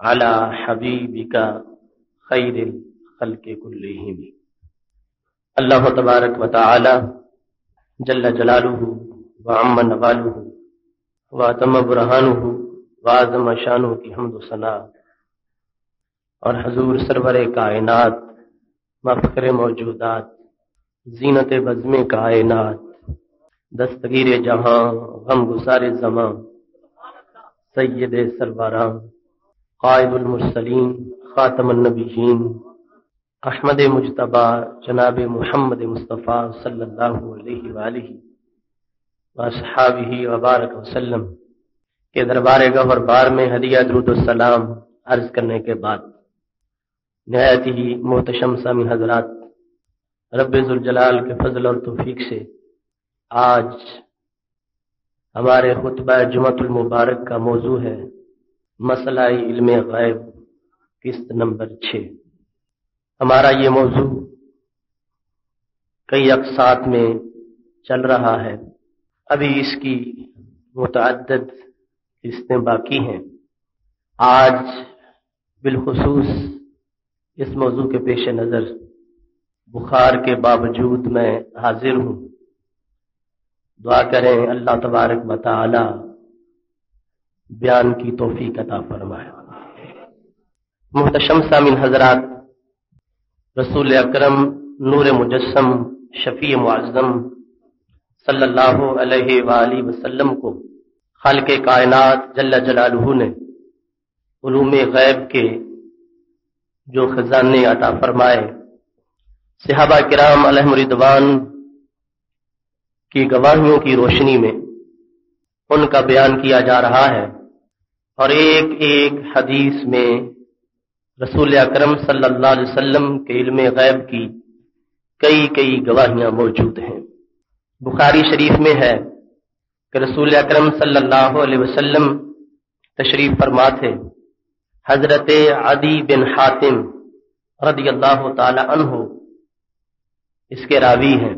अला हबीबिका खैर खल के कुल्लिम अल्लाह तबारक वाली जल्ला जलालू व अमन वालू व तम बुरहान वाजम शानू की हमद सना। और हजूर सरवर कायनात, मफकर मौजूदात, जीनत बज़म कायनात, दस्तगीर जहाँ गम गुसार जमां सैद सरबराम कायदुलमरसलीन ख़ातमनबीन अहमद मुजतबा, जनाब मोहम्मद मुस्तफ़ा सल्लल्लाहु अलैहि वबारक वसल्लम के दरबार गवर बार में हदिया सलाम अर्ज़ करने के बाद नहायत ही मोहतशम सामी हजरात रबाल के फजल और तोफीक से आज हमारे खुतबा जुमतुल मुबारक का मौजू है। मसला इल्म गैब, किस्त नंबर छः। हमारा ये मौजू कई अकसात में चल रहा है। अभी इसकी मुतद किस्तें बाकी हैं। आज बिलखसूस इस मौजू के पेश नज़र बुखार के बावजूद मैं हाजिर हूँ। दुआ करें अल्लाह तबारक बताला बयान की तोफ़ी अता फरमाए। मुहतशम सामिन हजरात, रसूल अकरम, नूर मुजस्सम, शफी मुआजम वसल्लम को खाल के कायनात जल्ला जलालहू ने उलूम गैब के जो खजाने अता फरमाए। सिहाबा किराम अलहमरिदवान की गवाहियों की रोशनी में उनका बयान किया जा रहा है और एक एक हदीस में रसूल अकरम सल्लल्लाहु के इल्म गैब की कई कई गवाहियाँ मौजूद हैं। बुखारी शरीफ में है कि रसूल अकरम सल्लल्लाहु तशरीफ़ फरमा थे। हज़रत अदी बिन हातिम रदी अल्लाह तहो इसके रावी हैं।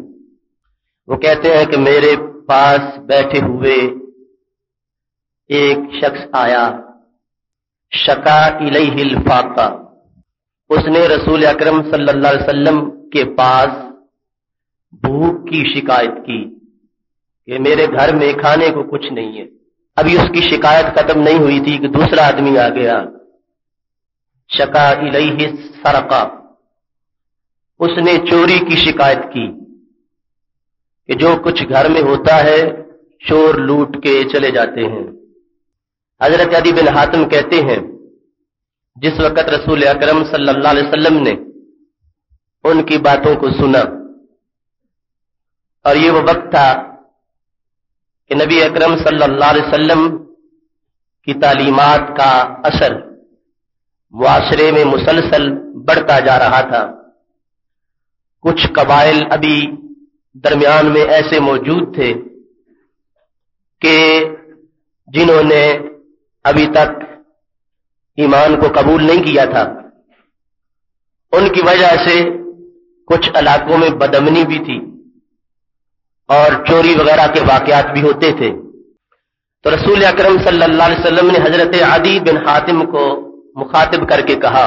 वो कहते हैं कि मेरे पास बैठे हुए एक शख्स आया शका इलहिल फाका उसने रसूल अकरम सल्लल्लाहु अलैहि वसल्लम के पास भूख की शिकायत की कि मेरे घर में खाने को कुछ नहीं है। अभी उसकी शिकायत खत्म नहीं हुई थी कि दूसरा आदमी आ गया। शका इलही सरका। उसने चोरी की शिकायत की कि जो कुछ घर में होता है, चोर लूट के चले जाते हैं। हज़रत अदी बिन हातम कहते हैं, जिस वक़्त रसूल अकरम सल्लल्लाहु ने उनकी बातों को सुना, और ये वो वक्त था कि नबी अकरम सल्लल्लाहु की तालीमात का असर मुआशरे में मुसलसल बढ़ता जा रहा था। कुछ कबाइल अभी दरमियान में ऐसे मौजूद थे कि जिन्होंने अभी तक ईमान को कबूल नहीं किया था। उनकी वजह से कुछ इलाकों में बदमनी भी थी और चोरी वगैरह के वाकयात भी होते थे। तो रसूल अकरम सल्लल्लाहु अलैहि वसल्लम ने हज़रत आदि बिन हातिम को मुखातिब करके कहा,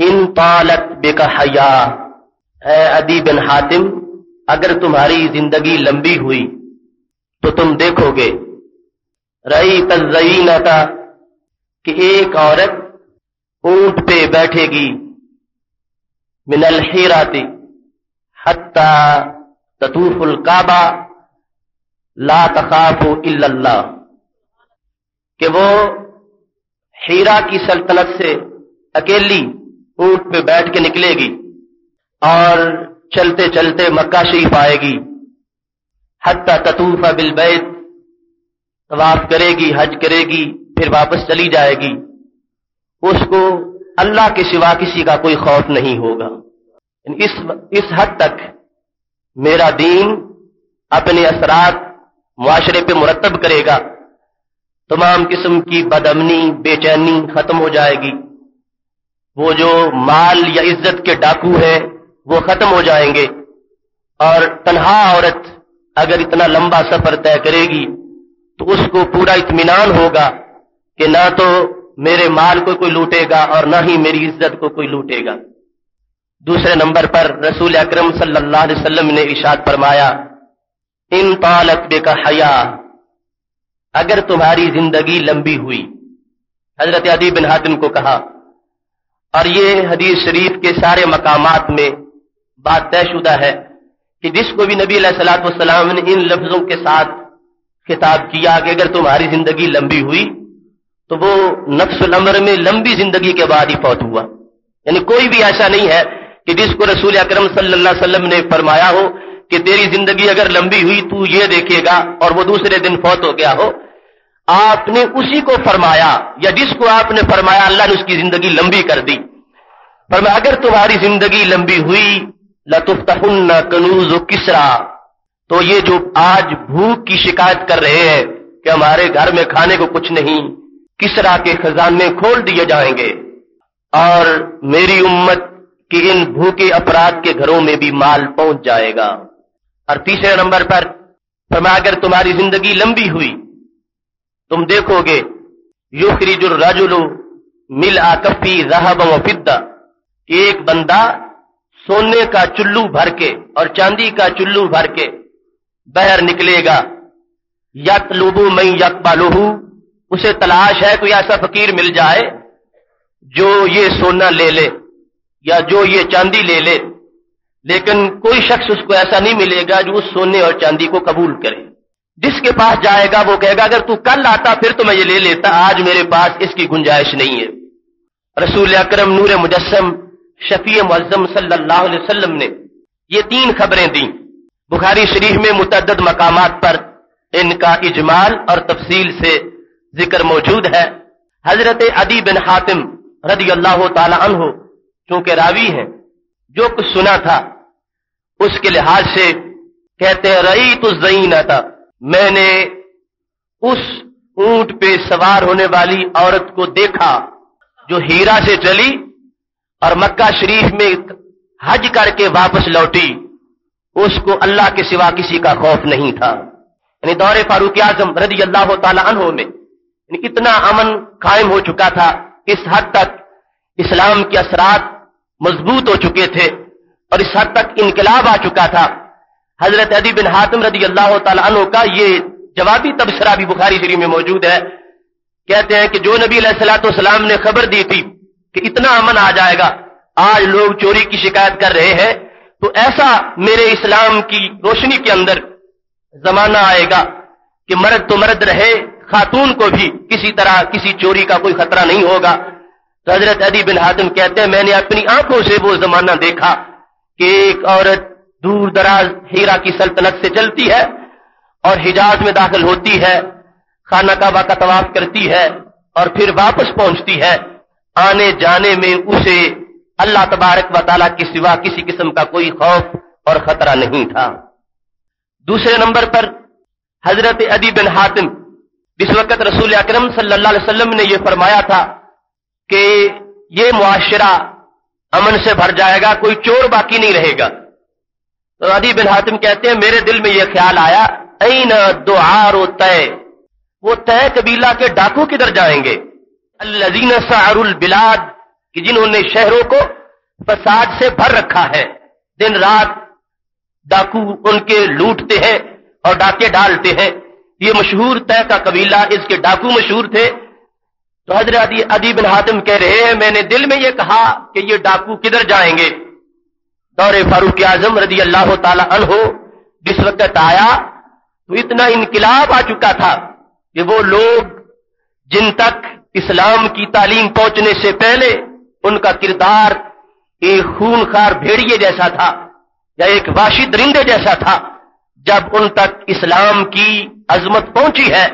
इन तालत बेका हया है अदी बिन हातिम, अगर तुम्हारी ज़िंदगी लंबी हुई तो तुम देखोगे रही तजईन का कि एक औरत ऊँट पे बैठेगी, मिनल हीराती, हत्ता ततूफुल काबा, ला तखाफु इल्लल्लाह। कि वो हीरा की सल्तनत से अकेली ऊँट पे बैठ के निकलेगी और चलते चलते मक्का शरीफ आएगी। हत्ता ततूफा बिल बैत तवाफ करेगी, हज करेगी, फिर वापस चली जाएगी। उसको अल्लाह के सिवा किसी का कोई खौफ नहीं होगा। इस इस हद तक मेरा दीन अपने असरात माशरे पे मुरतब करेगा। तमाम किस्म की बदमनी, बेचैनी खत्म हो जाएगी। वो जो माल या इज़्ज़त के डाकू है, वो खत्म हो जाएँगे। और तनहा औरत अगर इतना लंबा सफ़र तय करेगी तो उसको पूरा इतमान होगा कि ना तो मेरे माल को कोई लूटेगा और ना ही मेरी इज़्ज़त को कोई लूटेगा। दूसरे नंबर पर रसूल अक्रम सल्लल्लाहु ने इशाद फरमाया, इन तालत का हया, अगर तुम्हारी ज़िंदगी लंबी हुई, हज़रत अदी बिन हातिम को कहा, और ये हदीस शरीफ के सारे मकामात में बात तयशुदा है कि जिसको भी नबी सलाम ने इन लफ्जों के साथ खिताब किया कि अगर तुम्हारी ज़िंदगी लंबी हुई तो वो नफ्स अमर में लंबी ज़िंदगी के बाद ही फौत हुआ। यानी कोई भी ऐसा नहीं है कि जिसको रसूल अकरम वसल्लम ने फरमाया हो कि तेरी ज़िंदगी अगर लंबी हुई, तू ये देखेगा और वो दूसरे दिन फौत हो गया हो। आपने उसी को फरमाया, या जिसको आपने फरमाया, अल्लाह ने उसकी ज़िंदगी लंबी कर दी। पर अगर तुम्हारी ज़िंदगी लंबी हुई, लतुफ्तहुन्ना कनूज किसरा तो ये जो आज भूख की शिकायत कर रहे हैं कि हमारे घर में खाने को कुछ नहीं किसरा के खजाने खोल दिए जाएँगे? और मेरी उम्मत के इन भूखे अपराध के घरों में भी माल पहुँच जाएगा। और तीसरे नंबर पर अगर तुम्हारी ज़िंदगी लंबी हुई, तुम देखोगे युखरिजुल रजुलु मिल आकफी रहब व फिद्दा एक बंदा सोने का चुल्लू भर के और चांदी का चुल्लू भर के बहर निकलेगा। यक लुबू मई यकबालुहू। उसे तलाश है कोई ऐसा फकीर मिल जाए, जो ये सोना ले ले, या जो ये चांदी ले ले। लेकिन कोई शख्स उसको ऐसा नहीं मिलेगा जो उस सोने और चांदी को कबूल करे। जिसके पास जाएगा, वो कहेगा, अगर तू कल आता, फिर तो मैं ये ले लेता। आज मेरे पास इसकी गुंजाइश नहीं है। रसूल अक्रम नूर मुजस्म शफी मुजम वसल्लम ने ये तीन खबरें दी। बुखारी शरीफ में मुतद मकाम पर इनका इजमाल और तफसील से ज़िक्र मौजूद है। हज़रत अदी बिन हातिम रदी अल्लाह तहो चूँकि रावी हैं, जो कुछ सुना था, उसके लिहाज से कहते रई तो जईन था मैंने उस ऊँट पे सवार होने वाली औरत को देखा, जो हीरा से चली और मक्का शरीफ में हज करके वापस लौटी। उसको अल्लाह के सिवा किसी का खौफ नहीं था। यानी दौरे फारूक आज़म रज़ी अल्लाह तहों में इतना अमन कायम हो चुका था इस हद तक इस्लाम के असरात मज़बूत हो चुके थे और इस हद तक इनकलाब आ चुका था। हज़रत अदी बिन हातम रदी अल्लाह तु का ये जवाबी तबसरा भी बुखारी शरीफ में मौजूद है। कहते हैं कि जो नबी सलाम ने खबर दी थी कि इतना अमन आ जाएगा, आज लोग चोरी की शिकायत कर रहे हैं तो ऐसा मेरे इस्लाम की रोशनी के अंदर जमाना आएगा कि मर्द तो मर्द रहे, खातून को भी किसी तरह किसी चोरी का कोई खतरा नहीं होगा। तो हज़रत अदी बिन हातिम कहते हैं, मैंने अपनी आँखों से वो जमाना देखा कि एक औरत दूर दराज हीरा की सल्तनत से चलती है और हिजाज में दाखिल होती है, खाना काबा का तवाफ करती है और फिर वापस पहुँचती है। आने जाने में उसे अल्लाह तबारक व ताला के सिवा किसी किस्म का कोई खौफ और खतरा नहीं था। दूसरे नंबर पर हज़रत अदी बिन हातिम जिस वक्त रसूल अकरम वसल्लम ने यह फरमाया था कि ये मुआशरा अमन से भर जाएगा, कोई चोर बाकी नहीं रहेगा। तो अदी बिन हातिम कहते हैं, मेरे दिल में यह ख्याल आया, ऐन दुआर तय। वो तय कबीला के डाकू किधर जाएँगे। अल्लजीन सारुल बिलाद कि जिन्होंने शहरों को फसाद से भर रखा है, दिन रात डाकू उनके लूटते हैं और डाके डालते हैं। ये मशहूर तय का कबीला, इसके डाकू मशहूर थे। तो हज़रत अदी हातिम कह रहे हैं, मैंने दिल में ये कहा कि ये डाकू किधर जाएँगे? दौरे फारूक आज़म रदी अल्लाह तहो जिस वक्त आया तो इतना इनकलाब आ चुका था कि वो लोग जिन तक इस्लाम की तालीम पहुँचने से पहले उनका किरदार एक खूनखार भेड़िए जैसा था, या एक वाशी दरिंदे जैसा था। जब उन तक इस्लाम की अजमत पहुँची है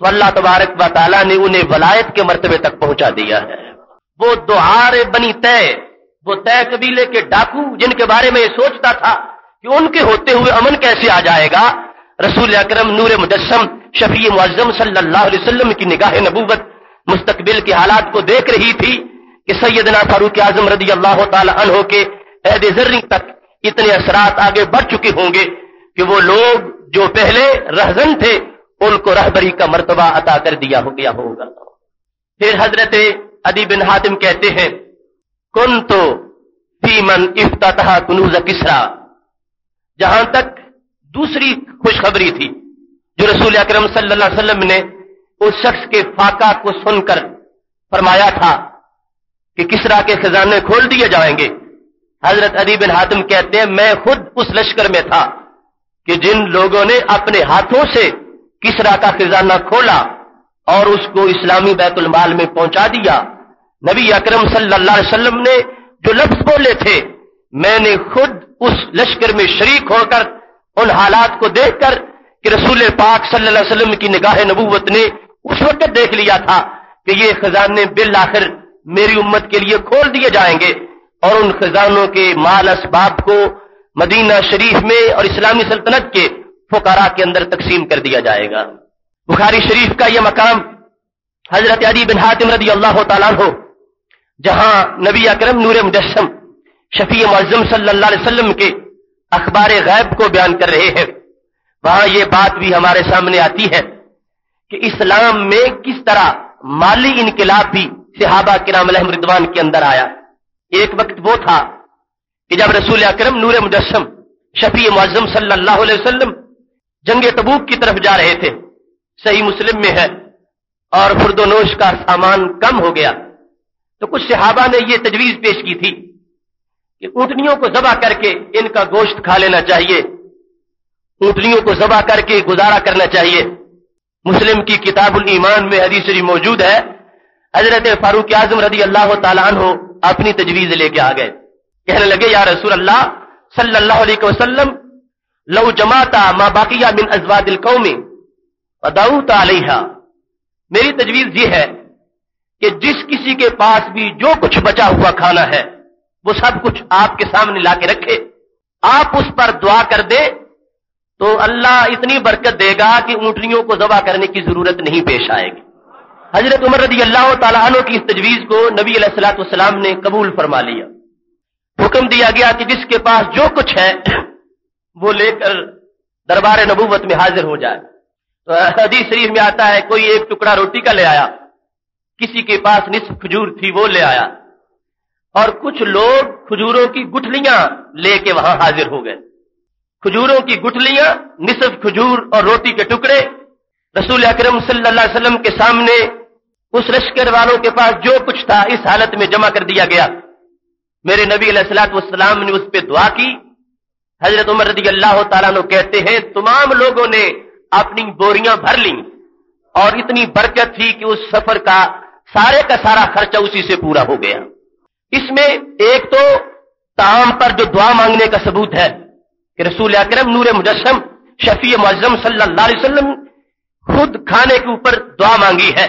तो अल्लाह तबारक व ने उन्हें वलायत के मरतबे तक पहुँचा दिया है। वो दोहार बनी तय, वो तय कबीले के डाकू जिनके बारे में ये सोचता था कि उनके होते हुए अमन कैसे आ जाएगा। रसूल अक्रम नूर मुजस्म शफी मुआजम वसल्लम की निगाह नबूवत, मुस्तकबिल के हालात को देख रही थी। कि सैयदना फारूक आज़म रदी अल्लाह तहो के अहद जर्री तक इतने असरात आगे बढ़ चुके होंगे कि वो लोग जो पहले रहजन थे, उनको रहबरी का मर्तबा अता कर दिया हो गया होगा। फिर हज़रत अदी बिन हातिम कहते हैं कुन तो फीमन इफ्तः कुनूज किसरा। जहाँ तक दूसरी खुशखबरी थी, जो रसूल अकरम सल्लल्लाहु ने उस शख्स के फाका को सुनकर फरमाया था कि किसरा के खजाने खोल दिए जाएँगे। हज़रत अदी बिन हातिम कहते हैं, मैं खुद उस लश्कर में था कि जिन लोगों ने अपने हाथों से किसरा का खजाना खोला और उसको इस्लामी बैतुल माल में पहुँचा दिया। नबी अकरम वसल्लम ने जो लफ्ज बोले थे, मैंने खुद उस लश्कर में शरीक होकर उन हालात को देखकर कि रसूल पाक वसल्लम की निगाह नबूवत ने उस वक्त देख लिया था कि ये खजाने बिल आखिर मेरी उम्मत के लिए खोल दिए जाएँगे और उन खजानों के माल असबाब को मदीना शरीफ में और इस्लामी सल्तनत के फुकारा के अंदर तकसीम कर दिया जाएगा। बुखारी शरीफ का यह मकाम हज़रत अली बिन हातिम रदी अल्लाह तला हो जहाँ नबी अकरम नूर मुजस्म शफी मजम सल्लल्लाहु अलैहि वसल्लम के अखबार गैब को बयान कर रहे हैं। वहाँ यह बात भी हमारे सामने आती है कि इस्लाम में किस तरह माली इनकलाब भी सिहाबा किराम रिदवान के अंदर आया। एक वक्त वो था कि जब रसूल अकरम नूर मुजस्म शफी अलैहि वसल्लम जंग तबूक की तरफ़ जा रहे थे, सही मुस्लिम में है और फुर्दोनोश का सामान कम हो गया। तो कुछ सिहाबा ने यह तजवीज पेश की थी कि ऊंटनियों को जबा करके इनका गोश्त खा लेना चाहिए, ऊंटनियों को जबा करके गुजारा करना चाहिए। मुस्लिम की किताबुल ईमान में हदीस शरीफ मौजूद है हज़रत फारूक आज़म रदी अल्लाह तहो अपनी तजवीज लेके आ गए। कहने लगे, या रसूल अल्लाह सल्लल्लाहु अलैहि वसल्लम जमाता मा बाकिया मिन अजवादिल कौमी दाऊता अलैहा। मेरी तजवीज ये है कि जिस किसी के पास भी जो कुछ बचा हुआ खाना है, वो सब कुछ आपके सामने लाके रखे। आप उस पर दुआ कर दे तो अल्लाह इतनी बरकत देगा कि ऊंटनियों को जबा करने की ज़रूरत नहीं पेश आएगी। हज़रत उमर रदी अल्लाह तला की इस तजवीज को नबी सलाम ने कबूल फरमा लिया। हुक्म दिया गया कि जिसके पास जो कुछ है, वो लेकर दरबार नबूवत में हाजिर हो जाए। तो हदीस में आता है, कोई एक टुकड़ा रोटी का ले आया, किसी के पास निस्फ खजूर थी, वो ले आया। और कुछ लोग खजूरों की गुठलियाँ लेके वहाँ हाजिर हो गए। खजूरों की गुठलियाँ, निसफ खजूर और रोटी के टुकड़े, रसूल अकरम सल्लल्लाहु अलैहि के सामने उस लश्कर वालों के पास जो कुछ था, इस हालत में जमा कर दिया गया। मेरे नबी सलाम ने उस पर दुआ की। हज़रत उमर रदी अल्लाह तु कहते हैं, तमाम लोगों ने अपनी बोरियाँ भर ली और इतनी बरकत थी कि उस सफ़र का सारे का सारा खर्चा उसी से पूरा हो गया। इसमें एक तो ताम पर जो दुआ मांगने का सबूत है कि रसूल अक्रम नूर मुजस्म शफी मुजम सल्लाम खुद खाने के ऊपर दुआ मांगी है।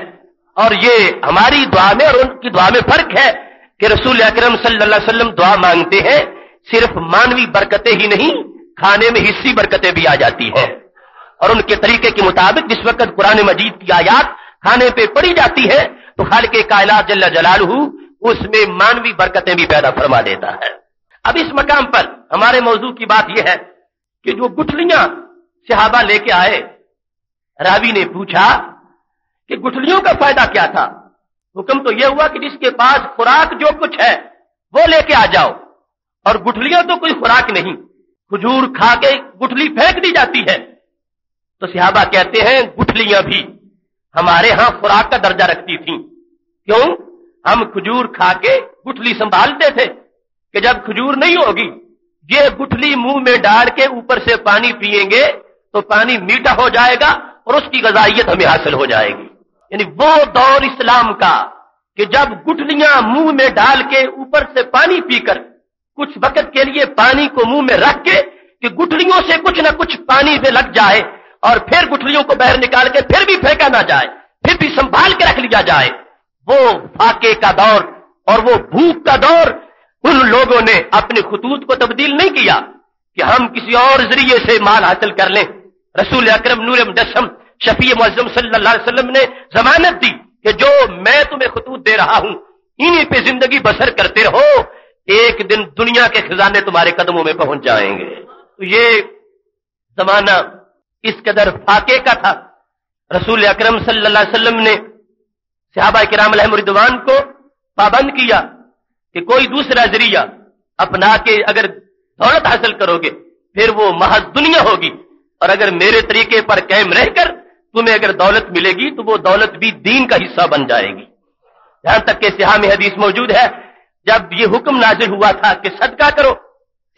और ये हमारी दुआ में और उनकी दुआ में फ़र्क है कि रसूल अक्रम वसल्लम दुआ मांगते हैं, सिर्फ़ मानवी बरकतें ही नहीं, खाने में हिस्सी बरकतें भी आ जाती हैं। और उनके तरीके के मुताबिक जिस वक्त कुरान मजीद की आयात खाने पे पड़ी जाती है तो खाल के कायलात जल्ला जलाल उसमें मानवी बरकतें भी पैदा फरमा देता है। अब इस मकाम पर हमारे मौजू की बात यह है कि जो गुठलियाँ सिहाबा लेके आए, रावी ने पूछा कि गुठलियों का फ़ायदा क्या था? हुक्म तो यह हुआ कि जिसके पास खुराक जो कुछ है, वो लेके आ जाओ। और गुठलियाँ तो कोई खुराक नहीं। खजूर खा के गुठली फेंक दी जाती है। तो सिहाबा कहते हैं, गुठलियाँ भी हमारे यहाँ खुराक का दर्जा रखती थी। क्यों? हम खजूर खा के गुठली संभालते थे कि जब खजूर नहीं होगी, ये गुठली मुँह में डाल के ऊपर से पानी पिएँगे तो पानी मीठा हो जाएगा और उसकी गजाइत हमें हासिल हो जाएगी। यानी वो दौर इस्लाम का, कि जब गुठलियाँ मुँह में डाल के ऊपर से पानी पीकर कुछ वक्त के लिए पानी को मुँह में रख के, कि गुठलियों से कुछ ना कुछ पानी से लग जाए और फिर गुठलियों को बाहर निकाल के फिर भी फेंका ना जाए, फिर भी संभाल के रख लिया जाए, वो फाके का दौर और वो भूख का दौर, उन लोगों ने अपने खतूत को तब्दील नहीं किया कि हम किसी और ज़रिए से माल हासिल कर लें। रसूल अक्रम नूर मुजस्म शफी मुजम सल्लाम ने जमानत दी कि जो मैं तुम्हें खतूत दे रहा हूँ, इन्हीं पे ज़िंदगी बसर करते रहो, एक दिन दुनिया के खजाने तुम्हारे कदमों में पहुँच जाएँगे। तो ये जमाना इस कदर फाके का था। रसूल अक्रम सल्लाम ने सहाबा कराम रिदवान को पाबंद किया कि कोई दूसरा ज़रिया अपना के अगर दौलत हासिल करोगे, फिर वो महज दुनिया होगी। और अगर मेरे तरीके पर कैम रहकर तुम्हें अगर दौलत मिलेगी तो वो दौलत भी दीन का हिस्सा बन जाएगी। यहाँ तक के सिहा में हदीस मौजूद है, जब ये हुक्म नाजिल हुआ था कि सदका करो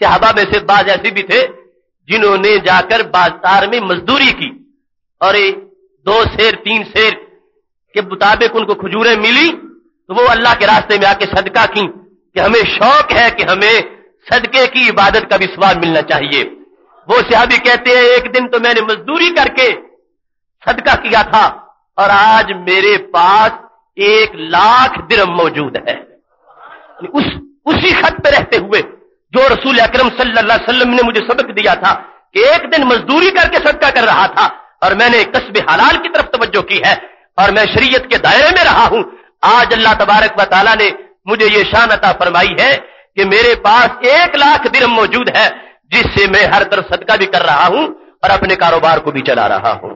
सिहाबा में से बाज ऐसे भी थे, जिन्होंने जाकर बाज़ार में मजदूरी की, और दो शेर, तीन शेर के मुताबिक उनको खजूरें मिली तो वो अल्लाह के रास्ते में आके सदका की, कि हमें शौक है कि हमें सदके की इबादत का भी स्वाद मिलना चाहिए। वो सिहाबी कहते हैं, एक दिन तो मैंने मजदूरी करके सदका किया था और आज मेरे पास एक लाख दिरम मौजूद है। उस, उसी खत पे रहते हुए जो रसूल अकरम सल्लल्लाहु अलैहि ने मुझे सबक दिया था कि एक दिन मजदूरी करके सदका कर रहा था और मैंने कस्ब हलाल की तरफ़ तवज्जो की है और मैं शरीयत के दायरे में रहा हूँ। आज अल्लाह तबारक व ने मुझे ये शान अता फरमाई है कि मेरे पास एक लाख दिरम मौजूद है, जिससे मैं हर तरफ़ सदका भी कर रहा हूँ और अपने कारोबार को भी चला रहा हूँ।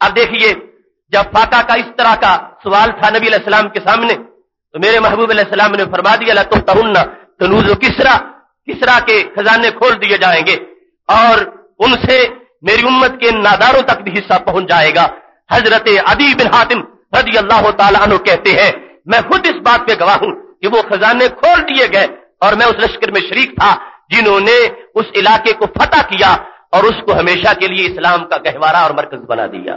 अब देखिए, जब फाका का इस तरह का सवाल था नबी सलाम के सामने तो मेरे महबूब सलाम ने फरमा दिया तो तहुन्ना तनूज किसरा किसरा के खजाने खोल दिए जाएँगे और उनसे मेरी उम्मत के नादारों तक भी हिस्सा पहुँच जाएगा। हज़रत अदी बिन हातिम रज़ी अल्लाह तु कहते हैं, मैं खुद इस बात पे गवाह हूँ कि वो खजाने खोल दिए गए और मैं उस लश्कर में शरीक था जिन्होंने उस इलाके को फतह किया और उसको हमेशा के लिए इस्लाम का गहवारा और मरकज बना दिया।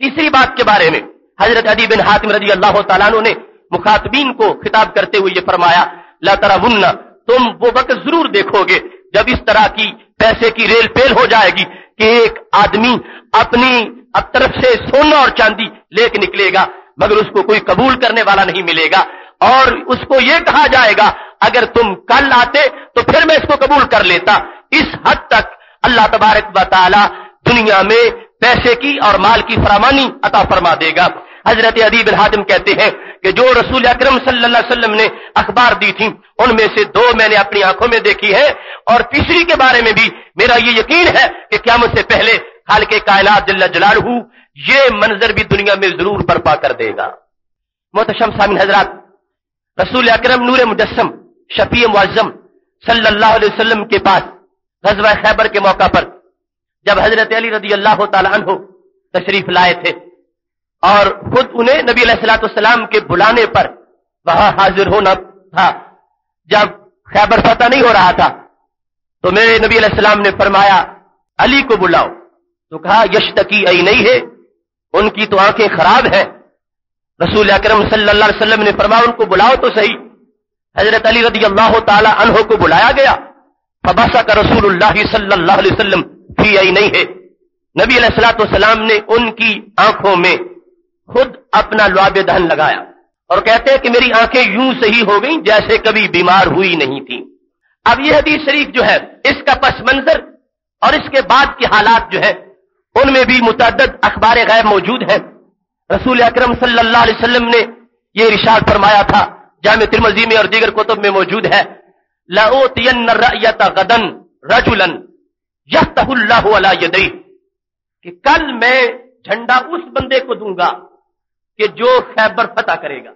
तीसरी बात के बारे में, हज़रत अदी बिन हातिम रज़ी अल्लाह तु ने मुखातबीन को खिताब करते हुए ये फरमाया, ला मुन्ना तुम वो वक्त ज़रूर देखोगे जब इस तरह की पैसे की रेल पेल हो जाएगी कि एक आदमी अपनी, अब तरफ़ से सोना और चांदी लेके निकलेगा, मगर उसको कोई कबूल करने वाला नहीं मिलेगा। और उसको ये कहा जाएगा, अगर तुम कल आते तो फिर मैं इसको कबूल कर लेता। इस हद तक अल्लाह तबारक वाली दुनिया में पैसे की और माल की फरामानी अता फरमा देगा। हज़रत अदीब हातिम कहते हैं कि जो रसूल अक्रम सल्लल्लाहु ने अखबार दी थी, उनमें से दो मैंने अपनी आँखों में देखी है और तीसरी के बारे में भी मेरा ये यकीन है कि क्या मुझसे पहले खाल के कायनात जल्ला जलालहू ये मंजर भी दुनिया में ज़रूर बर्पा कर देगा। मोहतशम सामिन हजरात, रसूल अक्रम नूर मुजस्म शफी मुआजम वसल्लम के पास गजवा खैबर के मौका पर जब हज़रत अली रदी अल्लाह तहो तशरीफ़ लाए थे और खुद उन्हें नबी सलाम के बुलाने पर वहाँ हाजिर होना था, जब खैबर फतह नहीं हो रहा था तो मेरे नबी सलाम ने फरमाया, अली को बुलाओ। तो कहा, यशतकी आई नहीं है, उनकी तो आँखें खराब हैं। रसूल अकरम वसल्लम ने फरमाया, उनको बुलाओ तो सही। हज़रत अली रदी अल्लाह तहो को बुलाया गया फबासा का रसूल वसल्लम फ़ी आई नहीं है नबी सलाम ने उनकी आँखों में खुद अपना लुआब दहन लगाया और कहते हैं कि मेरी आँखें यूँ सही हो गई जैसे कभी बीमार हुई नहीं थी। अब यह हदीस शरीफ जो है, इसका पस मंजर और इसके बाद के हालात जो है, उनमें भी मुतद अखबार गैब मौजूद हैं। रसूल अकरम सल्लल्लाहु अलैहि ने ये इरशाद फरमाया था, जाम तिरमजी में और दीगर कुतुब में मौजूद है। गदन रजुलन यदई। कि कल मैं झंडा उस बंदे को दूँगा कि जो खैबर फतह करेगा।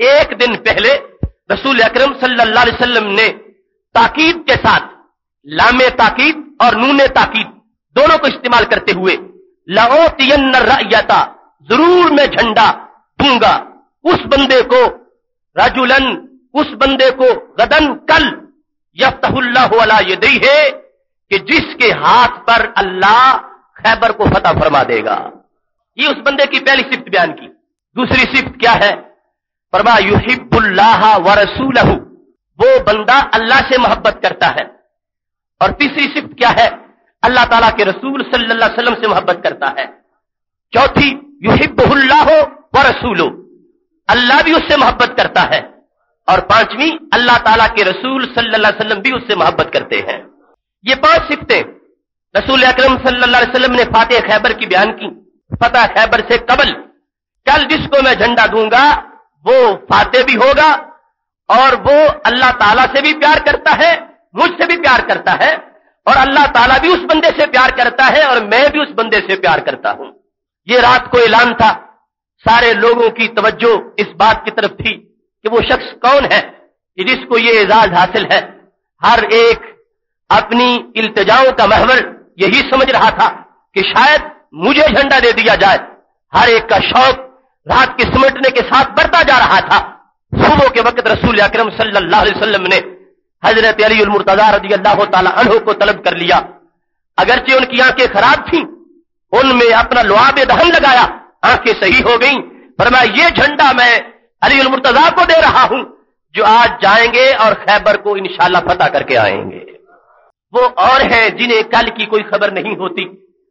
एक दिन पहले रसूल अकरम वसल्लम ने ताकीद के साथ, लामे ताकीद और नूने ताकीद दोनों को इस्तेमाल करते हुए लओतियन रयता ज़रूर मैं झंडा दूँगा। उस बंदे को राजुलन, उस बंदे को गदन कल यफ्तहुल्लाह ये दई है कि जिसके हाथ पर अल्लाह खैबर को फतह फरमा देगा। ये उस बंदे की पहली सिफ्त बयान की। दूसरी सिफ्त क्या है? फरमा युहिबुल्लाह व रसूलहू। वो बंदा अल्लाह से मोहब्बत करता है। और तीसरी सिफ्त क्या है? अल्लाह ताला के रसूल सल्लल्लाहु अलैहि वसल्लम से मोहब्बत करता है। चौथी युहिबुल्लाह व रसूलो अल्लाह भी उससे मोहब्बत करता है। और पांचवी, अल्लाह ताला के रसूल सल्लल्लाहु अलैहि वसल्लम भी उससे मोहब्बत करते हैं। ये पाँच सिफतें, रसूल अकरम सल्लल्लाहु ने फातेह खैबर की बयान की। फतेह खैबर से कबल, कल जिसको मैं झंडा दूँगा, वो फातेह भी होगा और वो अल्लाह ताला से भी प्यार करता है, मुझसे भी प्यार करता है और अल्लाह ताला भी उस बंदे से प्यार करता है और मैं भी उस बंदे से प्यार करता हूँ। ये रात को ऐलान था। सारे लोगों की तवज्जो इस बात की तरफ़ थी। कि वो शख्स कौन है कि जिसको ये एजाज हासिल है? हर एक अपनी इल्तजाओं का महवर यही समझ रहा था कि शायद मुझे झंडा दे दिया जाए। हर एक का शौक रात के सिमटने के साथ बढ़ता जा रहा था। सुबह के वक्त रसूल अकरम वसल्लम ने हज़रत अली मुर्तजा रज़ी अल्लाह तला को तलब कर लिया। अगरचे उनकी आँखें खराब थी, उनमें अपना लुआब दहन लगाया। आँखें सही हो गई, पर मैं ये झंडा मैं अली मुर्तजा को दे रहा हूँ, जो आज जाएँगे और खैबर को इंशाला फतह करके आएँगे। वो और हैं जिन्हें कल की कोई खबर नहीं होती।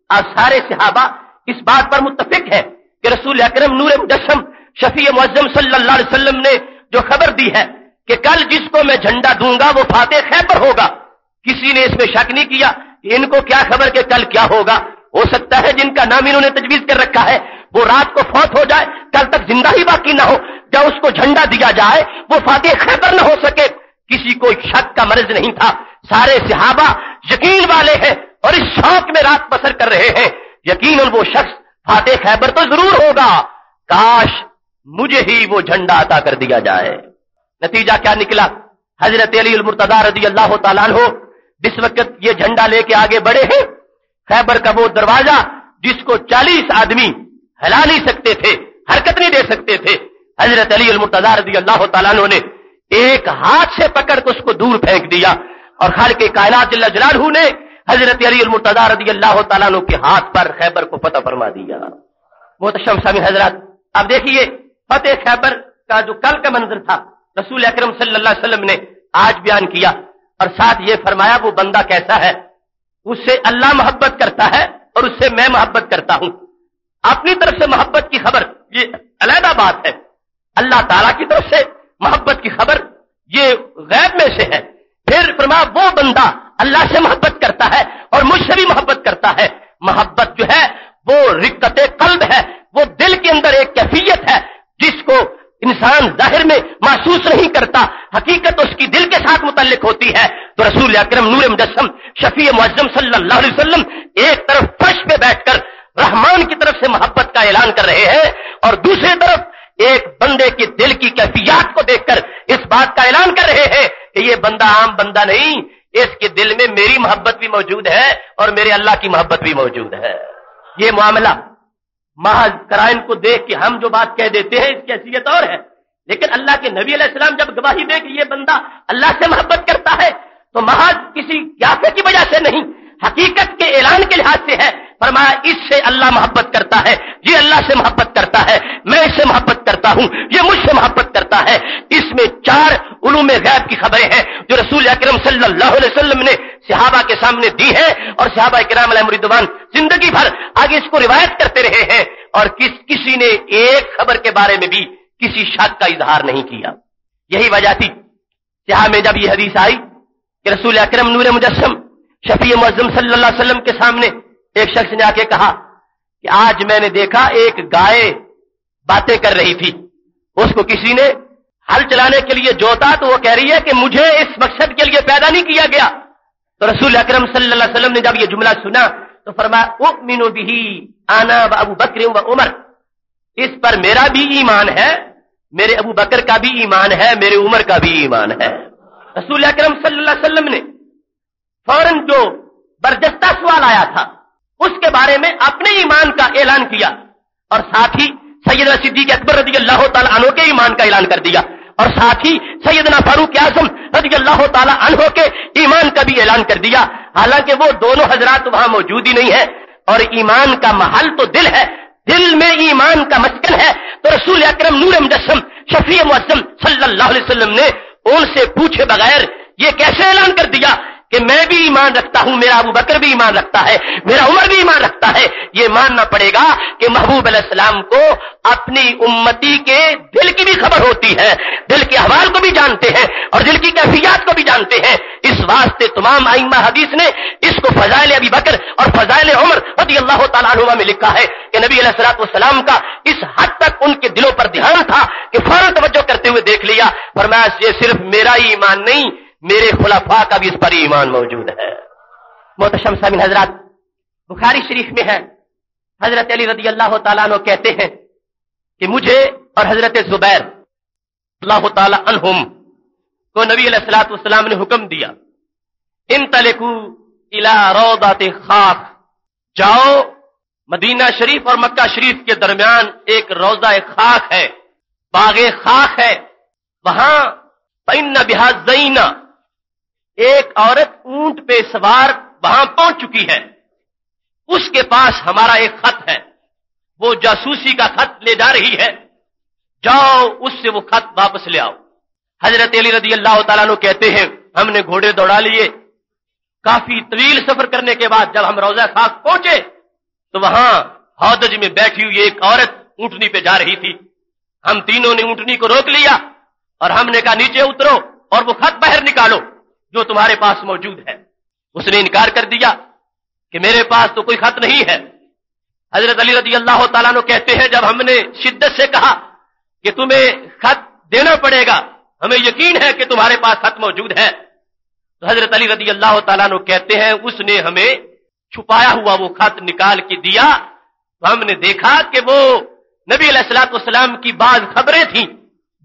आज सारे सिहाबा इस बात पर मुतफिक है कि रसूल अकरम नूर मुजस्म शफी मुजम सल्लल्लाहु ने जो खबर दी है कि कल जिसको मैं झंडा दूँगा, वो फाते खैबर होगा। किसी ने इसमें शक नहीं किया इनको क्या खबर के कल क्या होगा। हो सकता है जिनका नाम इन्होंने तजवीज कर रखा है वो रात को फौत हो जाए, कल तक ज़िंदा ही बाकी ना हो, जब उसको झंडा दिया जाए, वो फाते खैबर न हो सके। किसी को शक का मर्ज नहीं था। सारे सिहाबा यकीन वाले हैं और इस शौक में रात बसर कर रहे हैं। यकीन वो शख्स फाते खैबर तो ज़रूर होगा। काश मुझे ही वो झंडा अदा कर दिया जाए। नतीजा क्या निकला? हज़रत अली मुर्तदा रदी अल्लाह तला हो जिस वक्त ये झंडा लेके आगे बढ़े हैं, खैबर का वो दरवाज़ा जिसको चालीस आदमी हिला नहीं सकते थे, हरकत नहीं दे सकते थे। हज़रत अली मुर्तजा रज़ी अल्लाह तला ने एक हाथ से पकड़ कर उसको दूर फेंक दिया और खाल के कायनात जलालहू ने हज़रत अली मुर्तजा रज़ी अल्लाह तला के हाथ पर खैबर को पता फरमा दिया। वो तो शमसामी हज़रत अब देखिए, फतेह खैबर का जो कल का मंजर था, रसूल अक्रम सल्लाम ने आज बयान किया और साथ ये फरमाया, वो बंदा कैसा है? उससे अल्लाह मोहब्बत करता है और उससे मैं मोहब्बत करता हूँ। अपनी तरफ़ से मोहब्बत की खबर, ये अलहदा बात है। अल्लाह ताला की तरफ़ से मोहब्बत की खबर ये गैब में से है। फिर फरमा, वो बंदा अल्लाह से मोहब्बत करता है और मुझसे भी मोहब्बत करता है। मोहब्बत जो है, वो रिक्कत कल्ब है, वो दिल के अंदर एक कैफियत है, जिसको इंसान ज़ाहिर में महसूस नहीं करता। हकीकत उसकी दिल के साथ मुतलिक होती है। तो रसूल अक्रम नूर मुजस्म शफी मुजम वसल्लम एक तरफ़ फर्श पे बैठकर रहमान की तरफ़ से मोहब्बत का ऐलान कर रहे हैं और दूसरी तरफ़ एक बंदे के दिल की कैफियत को देखकर इस बात का ऐलान कर रहे हैं कि ये बंदा आम बंदा नहीं, इसके दिल में मेरी मोहब्बत भी मौजूद है और मेरे अल्लाह की मोहब्बत भी मौजूद है। ये मामला महज कराइन को देख के हम जो बात कह देते हैं, इसकी हैसियत और है। लेकिन अल्लाह के नबी अलैहिस्सलाम जब गवाही दे कि ये बंदा अल्लाह से मोहब्बत करता है तो महज किसी क्यासे की वजह से नहीं, हकीकत के ऐलान के लिहाज से है फरमाया, इससे अल्लाह मोहब्बत करता है, ये अल्लाह से मोहब्बत करता है, मैं इससे मोहब्बत करता हूँ, ये मुझसे मोहब्बत करता है। इसमें चार उलूम गैब की खबरें हैं, जो रसूल अकरम वसल्लम ने सिहाबा के सामने दी है, और सिहाबा कराम मुरीदवान ज़िंदगी भर आगे इसको रिवायत करते रहे हैं, और किस, किसी ने एक खबर के बारे में भी किसी शक का इजहार नहीं किया। यही वजह थी। सिहा में जब यह हदीस आई कि रसूल अकरम नूर मुजस्म शफी मुजम वसल्लम के सामने एक शख्स ने आके कहा कि आज मैंने देखा एक गाय बातें कर रही थी। उसको किसी ने हल चलाने के लिए जोता तो वो कह रही है कि मुझे इस मकसद के लिए पैदा नहीं किया गया। तो रसूल अक्रम अलैहि ने जब ये जुमला सुना तो फरमाया आना अबू बकर व उमर। इस पर मेरा भी ईमान है, मेरे अबू बकर का भी ईमान है, मेरे उमर का भी ईमान है। रसूल अक्रम वसल्लम ने फ़ौरन जो बरजस्ता सवाल आया था उसके बारे में अपने ईमान का ऐलान किया। और साथ ही सैयद सिद्दीक अकबर रज़ी अल्लाह तनो के ईमान का ऐलान कर दिया। और साथ ही सैयदना फारूक आज़म रज़ी अल्लाह तहो के ईमान का भी ऐलान कर दिया। हालाँकि वो दोनों हजरात वहाँ मौजूद ही नहीं है। और ईमान का महल तो दिल है। दिल में ईमान का मस्कन है। तो रसूल अक्रम नूर मुजस्म शफी मुजम सल्लल्लाहु अलैहि ने उनसे पूछे बगैर ये कैसे ऐलान कर दिया? कि मैं भी ईमान रखता हूँ, मेरा अबू बकर भी ईमान रखता है, मेरा उमर भी ईमान रखता है। ये मानना पड़ेगा कि महबूब अलैहिस्सलाम को अपनी उम्मती के दिल की भी खबर होती है, दिल के अहवाल को भी जानते हैं और दिल की कैफियात को भी जानते हैं। इस वास्ते तमाम आइमा हदीस ने इसको फजाइल अबी बकर और फजाइल उमर रदी अल्लाह तला में लिखा है कि नबी सलाम का इस हद तक उनके दिलों पर ध्यान था कि फ़ौरन तवज्जो करते हुए देख लिया। फरमाया, ये सिर्फ़ मेरा ही ईमान नहीं मेरे खुलाफा का भी इस पर ईमान मौजूद है। मोहतशम सामिन, हज़रत बुखारी शरीफ में है। हज़रत अली रदी अल्लाह तला कहते हैं कि मुझे और हज़रत जुबैर अल्लाह तहुम को नबी सलाम ने हुक्म दिया इन तलेकू इला रौदात खाक जाओ, मदीना शरीफ और मक्का शरीफ के दरमियान एक रोजा खाक है, बाग खाक है। वहाँ पैन बिहाजईना एक औरत ऊँट पे सवार वहाँ पहुँच चुकी है। उसके पास हमारा एक खत है। वो जासूसी का खत ले जा रही है। जाओ, उससे वो खत वापस ले आओ। हज़रत अली रदी अल्लाह तला कहते हैं, हमने घोड़े दौड़ा लिए। काफ़ी तवील सफ़र करने के बाद जब हम रोजा खाक पहुँचे तो वहाँ हौदज में बैठी हुई एक औरत ऊंटनी पे जा रही थी। हम तीनों ने ऊंटनी को रोक लिया और हमने कहा, नीचे उतरो और वो खत बाहर निकालो। जो तुम्हारे पास मौजूद है। उसने इनकार कर दिया कि मेरे पास तो कोई खत नहीं है। हज़रत अली रज़ी अल्लाह तला कहते हैं, जब हमने शिद्दत से कहा कि तुम्हें खत देना पड़ेगा, हमें यकीन है कि तुम्हारे पास खत मौजूद है। तो हज़रत अली रज़ी अल्लाह तला कहते हैं, उसने हमें छुपाया हुआ वो खत निकाल के दिया। तो हमने देखा कि वो नबी सलाम की बाज खबरें थी,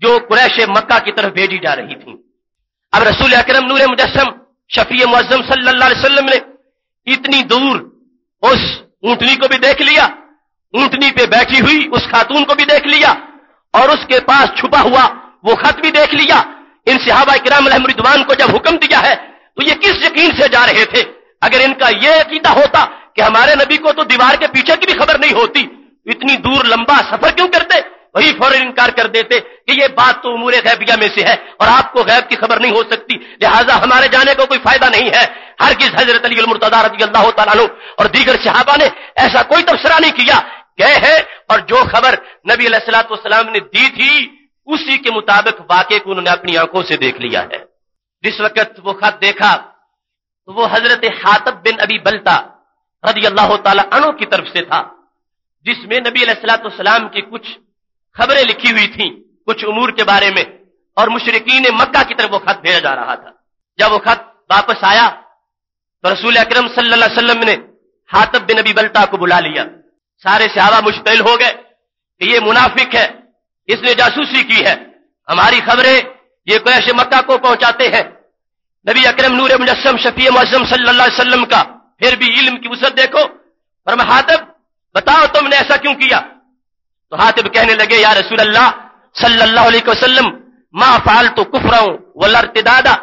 जो कुरैश मक्का की तरफ़ भेजी जा रही थी। अब रसूल अकरम नूर मुजस्म शफी मुजम सल्लाम ने इतनी दूर उस ऊंटनी को भी देख लिया, ऊंटनी पे बैठी हुई उस खातून को भी देख लिया, और उसके पास छुपा हुआ वो खत भी देख लिया। इन सिहाबा किराम रिदवान को जब हुक्म दिया है तो ये किस यकीन से जा रहे थे? अगर इनका यह अकीदा होता कि हमारे नबी को तो दीवार के पीछे की भी खबर नहीं होती, इतनी दूर लंबा सफ़र क्यों करते? वही फ़ौरन इनकार कर देते कि ये बात तो उमूर गैबिया में से है और आपको गैब की खबर नहीं हो सकती। लिहाजा हमारे जाने को कोई फ़ायदा नहीं है। हर किस हज़रत अली मुर्तदा रज़ी अल्लाह तु और दीगर शहाबा ने ऐसा कोई तबसरा नहीं किया। गए हैं और जो खबर नबी सलाम ने दी थी, उसी के मुताबिक वाकई को उन्होंने अपनी आँखों से देख लिया है। जिस वक्त वो खत देखा तो वो हज़रत हातब बिन अबी बलता रज़ी अल्लाह तु की तरफ़ से था, जिसमें नबी सलाम की कुछ खबरें लिखी हुई थी कुछ उमूर के बारे में, और मुशरकिन मक्का की तरफ़ वो खत भेजा जा रहा था। जब वो खत वापस आया तो रसूल अक्रम सल्लल्लाहु ने हातब बिन नबी बल्ता को बुला लिया। सारे सहाबा मुश्तिल हो गए कि ये मुनाफिक है, इसने जासूसी की है। हमारी खबरें ये कैश मक्का को पहुंचाते हैं। नबी अक्रम नूर मुजस्म शफी मजम सल्लाम का, फिर भी इल्म की वसत देखो। और हातब, बताओ तुमने ऐसा क्यों किया? तो हातिब कहने लगे, या रसूल अल्लाह सल्लल्लाहु अलैहि वसल्लम, मा फाल तो कुफराऊ वलरतिदादा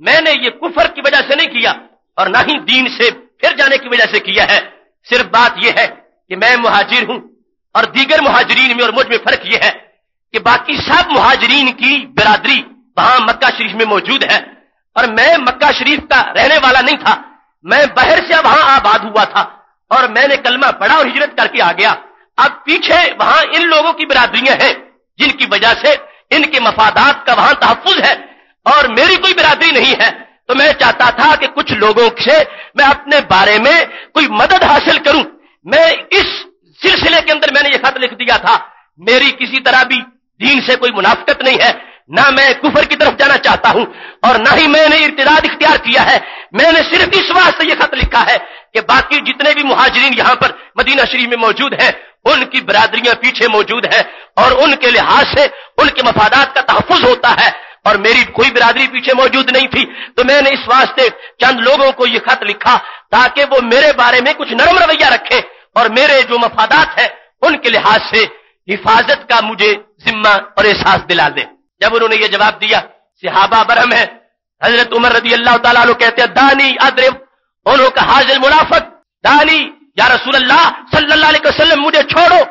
मैंने ये कुफर की वजह से नहीं किया और ना ही दीन से फिर जाने की वजह से किया है। सिर्फ़ बात यह है कि मैं मुहाजिर हूँ और दीगर मुहाजरीन में और मुझमें फ़र्क यह है कि बाकी सब मुहाजरीन की बिरादरी वहाँ मक्का शरीफ में मौजूद है और मैं मक्का शरीफ का रहने वाला नहीं था। मैं बाहर से वहाँ आबाद हुआ था और मैंने कलमा पढ़ा और हिजरत करके आ गया। अब पीछे वहाँ इन लोगों की बिरादरियाँ हैं, जिनकी वजह से इनके मफादात का वहाँ तहफुज है और मेरी कोई बिरादरी नहीं है। तो मैं चाहता था कि कुछ लोगों से मैं अपने बारे में कोई मदद हासिल करूँ। मैं इस सिलसिले के अंदर मैंने ये खत लिख दिया था, मेरी किसी तरह भी दीन से कोई मुनाफ्त नहीं है। ना मैं कुफर की तरफ़ जाना चाहता हूँ और ना ही मैंने इर्तदाद इख्तियार किया है। मैंने सिर्फ़ इस वास्ते यह खत लिखा है कि बाकी जितने भी मुहाजरीन यहाँ पर मदीना शरीफ में मौजूद हैं उनकी बरादरियाँ पीछे मौजूद है और उनके लिहाज से उनके मफादात का तहफुज होता है और मेरी कोई बिरादरी पीछे मौजूद नहीं थी। तो मैंने इस वास्ते चंद लोगों को यह खत लिखा ताकि वो मेरे बारे में कुछ नरम रवैया रखे और मेरे जो मफादात है, उनके लिहाज से हिफाजत का मुझे जिम्मा और एहसास दिला दे। जब उन्होंने ये जवाब दिया, सिहाबा बरहम है। हज़रत उमर रदी अल्लाह तला कहते हैं, दानी अदरिब उन्होंने कहा, हाजिल मुनाफक दानी या रसूल अल्लाह सल्लल्लाहु अलैहि वसल्लम, मुझे छोड़ो।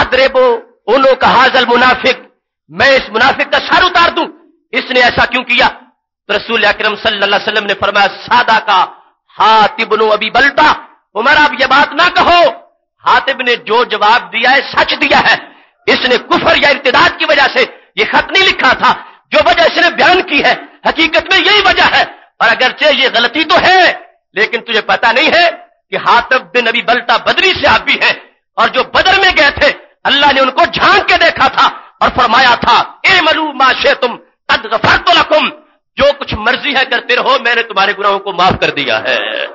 अदरिबो उन्होंने कहा हाजल मुनाफिक। मैं इस मुनाफिक का सर उतार दूँ। इसने ऐसा क्यों किया? तो रसूल अकरम वसल्लम ने फरमाया, सादा का हातिबनो अभी बलता। उमर, आप ये बात ना कहो। हातिब ने जो जवाब दिया है, सच दिया है। इसने कुफर या इर्तदाद की वजह से ये खत नहीं लिखा था। जो वजह इसने बयान की है, हकीकत में यही वजह है। और अगरचे ये गलती तो है, लेकिन तुझे पता नहीं है कि हातब बिन अभी बलता बदरी से आप भी है। और जो बदर में गए थे, अल्लाह ने उनको झाँक के देखा था और फरमाया था, ए मलू माशे तुम तद गफर जो कुछ मर्ज़ी है करते रहो, मैंने तुम्हारे गुनाहों को माफ़ कर दिया है।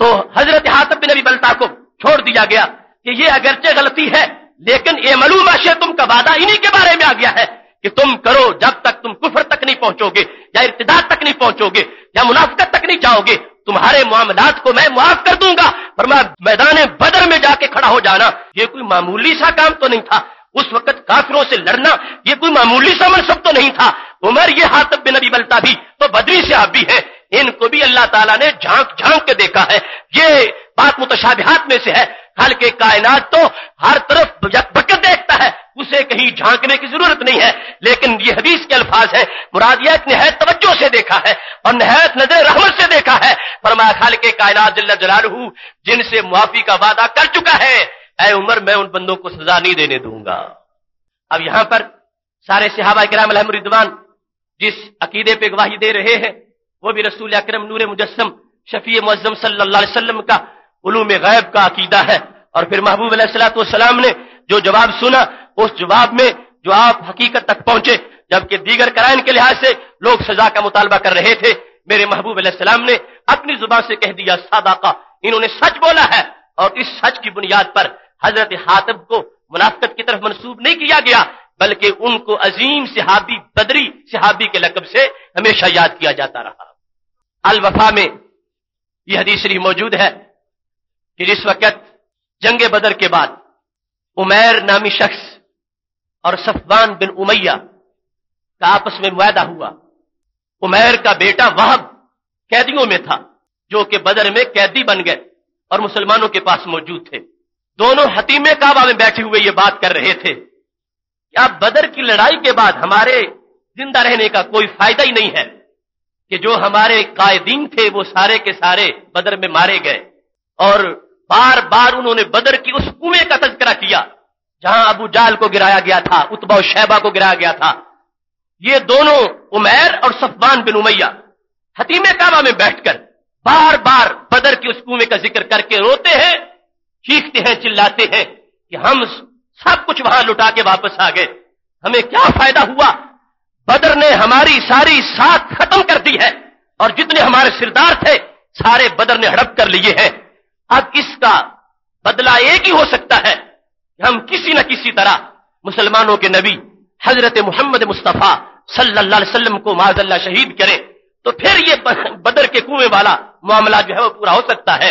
तो हज़रत हातब बिन अभी बलता को छोड़ दिया गया कि ये अगरचे गलती है, लेकिन ये मलूम अशे तुम का वादा इन्हीं के बारे में आ गया है। कि तुम करो जब तक तुम कुफर तक नहीं पहुंचोगे, या इर्तदाद तक नहीं पहुंचोगे, या मुनाफ्त तक नहीं जाओगे, तुम्हारे मामलात को मैं मुआफ कर दूँगा। पर मैं मैदान बदर में जाके खड़ा हो जाना, ये कोई मामूली सा काम तो नहीं था। उस वक्त काफिरों से लड़ना, ये कोई मामूली सा मनसब तो नहीं था। उमर ये हाथ बिन अभी बलता भी तो बदरी से आप भी है। इनको भी अल्लाह ताला ने झाँक झाँक के देखा है। ये बात मुतशाबिहात में से है। हल के कायनात तो हर तरफ़ बकत देखता है, उसे कहीं झांकने की ज़रूरत नहीं है। लेकिन ये हदीस के अल्फाज है मुरादिया नहायत तवज्जो से देखा है और नहायत नज़र रहमत से देखा है। फरमाया खाल के कायनात जल्ला जलालहू, जिनसे मुआफी का वादा कर चुका है, ऐ उमर, मैं उन बंदों को सजा नहीं देने दूँगा। अब यहाँ पर सारे सिहाबा कराम रिदवान, जिस अकीदे पे गवाही दे रहे हैं, वो भी रसूल अक्रम नूर मुजस्म शफी मुजम सल्लाम का उलूम गैब का अकीदा है। और फिर महबूब सलाम ने जो जवाब सुना, उस जवाब में जो आप हकीकत तक पहुँचे, जबकि दीगर कराइन के लिहाज से लोग सजा का मुतालबा कर रहे थे, मेरे महबूब सलाम ने अपनी ज़ुबान से कह दिया सादा का इन्होंने सच बोला है। और इस सच की बुनियाद पर हज़रत हातब को मुनाफ्त की तरफ़ मंसूब नहीं किया गया, बल्कि उनको अजीम सिहाबी बदरी सिहाबी के लकब से हमेशा याद किया जाता रहा। अल वफा में यह हदीस शरीफ मौजूद है। कि जिस वक्त जंग बदर के बाद उमैर नामी शख्स और सफवान बिन उमैया का आपस में मुआदा हुआ। उमैर का बेटा वहब कैदियों में था, जो कि बदर में कैदी बन गए और मुसलमानों के पास मौजूद थे। दोनों हतीमे काबा में बैठे हुए ये बात कर रहे थे कि अब बदर की लड़ाई के बाद हमारे ज़िंदा रहने का कोई फ़ायदा ही नहीं है कि जो हमारे कायदीन थे वो सारे के सारे बदर में मारे गए और बार बार उन्होंने बदर की उस कुएँ का तस्करा किया, जहाँ अबू जाल को गिराया गया था, उतबा शैबा को गिराया गया था। ये दोनों उमैर और सफवान बिन उमैया हतीमे काबा में बैठकर बार बार बदर की उस कुएँ का ज़िक्र करके रोते हैं, चीखते हैं, चिल्लाते हैं कि हम सब कुछ वहाँ लुटा के वापस आ गए। हमें क्या फ़ायदा हुआ? बदर ने हमारी सारी साथ खत्म कर दी है और जितने हमारे सिरदार थे, सारे बदर ने हड़प कर लिए हैं। अब इसका बदला एक ही हो सकता है हम किसी न किसी तरह मुसलमानों के नबी, हज़रत मोहम्मद मुस्तफ़ा सल्लल्लाहु अलैहि वसल्लम को माजल्ला शहीद करें तो फिर ये बदर के कुएँ वाला मामला जो है वो पूरा हो सकता है।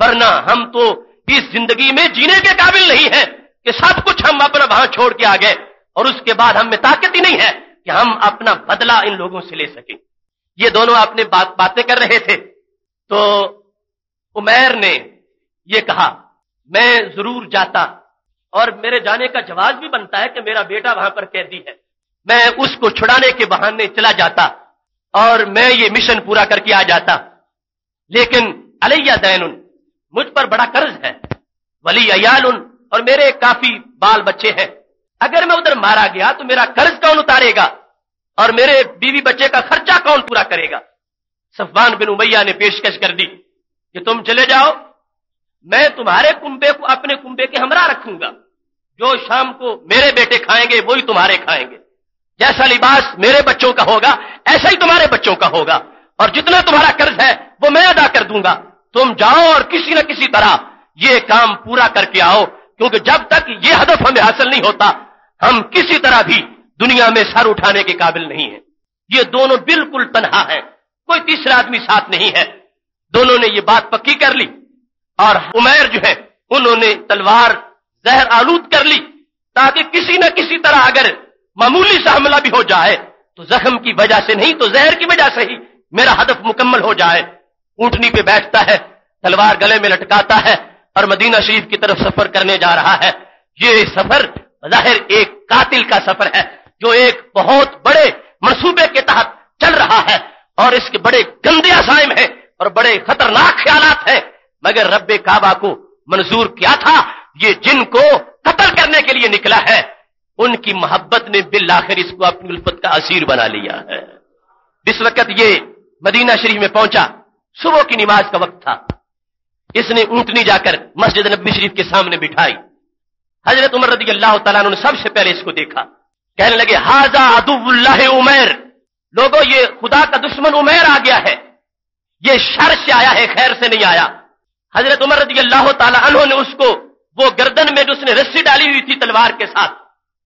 वरना हम तो इस ज़िंदगी में जीने के काबिल नहीं है कि सब कुछ हम अपना वहाँ छोड़ के आ गए, और उसके बाद हम ताकत ही नहीं है कि हम अपना बदला इन लोगों से ले सकें। ये दोनों अपने बात, बातें कर रहे थे। तो उमैर ने ये कहा, मैं ज़रूर जाता और मेरे जाने का जवाब भी बनता है कि मेरा बेटा वहाँ पर कैदी है। मैं उसको छुड़ाने के बहाने चला जाता और मैं ये मिशन पूरा करके आ जाता। लेकिन अलैया दैन मुझ पर बड़ा कर्ज है। वली अयाल और मेरे काफ़ी बाल बच्चे हैं। अगर मैं उधर मारा गया तो मेरा कर्ज कौन उतारेगा और मेरे बीवी बच्चे का खर्चा कौन पूरा करेगा? सफवान बिन उमैया ने पेशकश कर दी, कि तुम चले जाओ मैं तुम्हारे कुंबे को, अपने कुंबे के हमरा रखूँगा। जो शाम को मेरे बेटे खाएँगे वही तुम्हारे खाएँगे। जैसा लिबास मेरे बच्चों का होगा, ऐसा ही तुम्हारे बच्चों का होगा। और जितना तुम्हारा कर्ज है, वो मैं अदा कर दूँगा। तुम जाओ और किसी न किसी तरह ये काम पूरा करके आओ, क्योंकि जब तक ये हदफ हमें हासिल नहीं होता, हम किसी तरह भी दुनिया में सर उठाने के काबिल नहीं है। ये दोनों बिल्कुल तनहा है। कोई तीसरा आदमी साथ नहीं है। दोनों ने ये बात पक्की कर ली। और उमेर जो है, उन्होंने तलवार, जहर, आलूद कर ली, ताकि किसी न किसी तरह अगर मामूली सा हमला भी हो जाए तो जख्म की वजह से नहीं तो जहर की वजह से ही मेरा हदफ मुकम्मल हो जाए। ऊंटनी पे बैठता है, तलवार गले में लटकाता है, और मदीना शरीफ की तरफ़ सफ़र करने जा रहा है। ये सफ़र, ज़ाहिर एक कातिल का सफ़र है, जो एक बहुत बड़े मनसूबे के तहत चल रहा है, और इसके बड़े गंदे असाइम है, और बड़े खतरनाक ख्याल हैं। मगर रब काबा को मंजूर क्या था, ये जिनको कत्ल करने के लिए निकला है, उनकी मोहब्बत ने बिल आखिर इसको अपनी उल्फत का असीर बना लिया है। जिस वक्त ये मदीना शरीफ में पहुँचा, सुबह की नमाज़ का वक्त था। इसने ऊंटनी जाकर मस्जिद नबी शरीफ के सामने बिठाई। हज़रत उमर रदी अल्लाह तला ने सबसे पहले इसको देखा। कहने लगे, हाजा अदुल्लाह उमेर। लोगों, ये खुदा का दुश्मन उमेर आ गया है। ये शर से आया है, खैर से नहीं आया। हज़रत उमर रदी अल्लाह तला ने उसको, वो गर्दन में जो उसने रस्सी डाली हुई थी तलवार के साथ,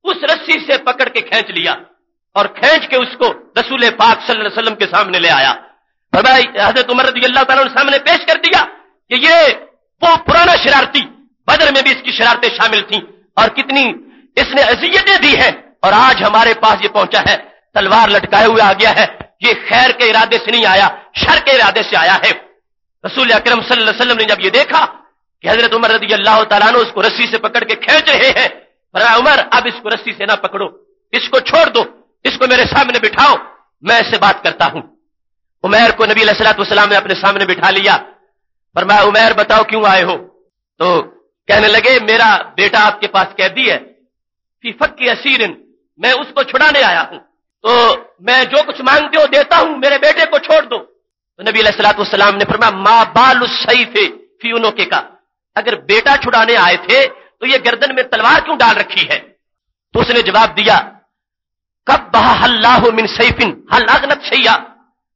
उस रस्सी से पकड़ के खींच लिया और खींच के उसको रसूल पाक वसल्लम के सामने ले आया। हज़रत उमर रज़ी अल्लाह तला सामने पेश कर दिया कि ये वो पुराना शरारती, बदर में भी इसकी शरारतें शामिल थी और कितनी इसने अजियतें दी हैं और आज हमारे पास ये पहुँचा है, तलवार लटकाए हुए आ गया है, ये खैर के इरादे से नहीं आया, शर के इरादे से आया है। रसूल अक्रम वसल्लम ने जब ये देखा कि हज़रत उमर रदी अल्लाह तला उसको रस्सी से पकड़ के खींच रहे हैं उमर, अब इसको रस्सी से ना पकड़ो, इसको छोड़ दो, इसको मेरे सामने बिठाओ, मैं इससे बात करता हूँ। उमेर को नबी सलाम ने अपने सामने बिठा लिया। पर मैं उमेर, बताओ क्यों आए हो? तो कहने लगे, मेरा बेटा आपके पास कैदी है। फीफक की असीरन, मैं उसको छुड़ाने आया हूँ। तो मैं जो कुछ मांगते हो, देता हूँ, मेरे बेटे को छोड़ दो। तो नबी सलाम ने फरमाया, माँ बाल थे फ़ी के का। अगर बेटा छुड़ाने आए थे तो ये गर्दन में तलवार क्यों डाल रखी है? तो उसने जवाब दिया, कब बहा मिन सैफिन? हल अगनत सैया।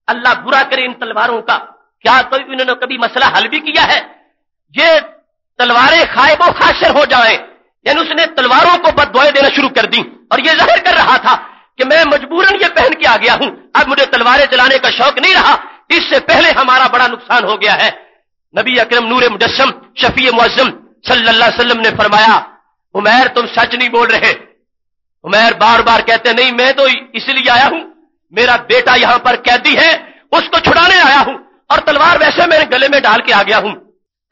अल्लाह बुरा करे इन तलवारों का। क्या तो इन्होंने कभी मसला हल भी किया है? ये तलवारें खायबो खासर हो जाए। यानी उसने तलवारों को बदवाएँ देना शुरू कर दी। और ये ज़ाहिर कर रहा था कि मैं मजबूरन ये पहन के आ गया हूँ। अब मुझे तलवारें चलाने का शौक नहीं रहा। इससे पहले हमारा बड़ा नुकसान हो गया है। नबी अकरम नूर मुजस्म शफी मुआजम सल्लल्लाहु ने फरमाया, उमैर, तुम सच नहीं बोल रहे। उमैर बार बार कहते नहीं, मैं तो इसलिए आया हूँ, मेरा बेटा यहाँ पर कैदी है, उसको छुड़ाने आया हूँ, और तलवार वैसे मेरे गले में डाल के आ गया हूँ।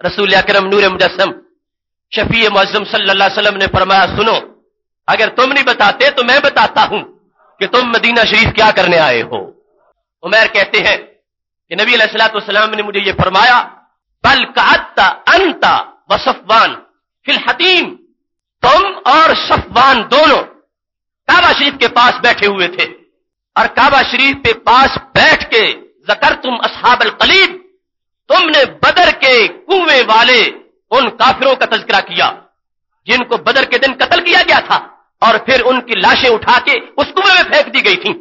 रसूल अकरम नूर मुजस्म शफी मुजम सल्लल्लाहु अलैहि ने फरमाया, सुनो, अगर तुम नहीं बताते तो मैं बताता हूँ कि तुम मदीना शरीफ क्या करने आए हो। उमैर कहते हैं कि नबी सलाम ने मुझे यह फरमाया, बल का अंता व सफवान फिल हतीम। तुम और सफवान दोनों काबा शरीफ के पास बैठे हुए थे और काबा शरीफ के पास बैठ के जकर तुम असहाबल कलीब तुमने बदर के कुएँ वाले उन काफिरों का तस्करा किया, जिनको बदर के दिन कत्ल किया गया था और फिर उनकी लाशें उठा के उस कुएँ में फेंक दी गई थी।